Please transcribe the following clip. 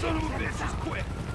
Son of a bitch is quick!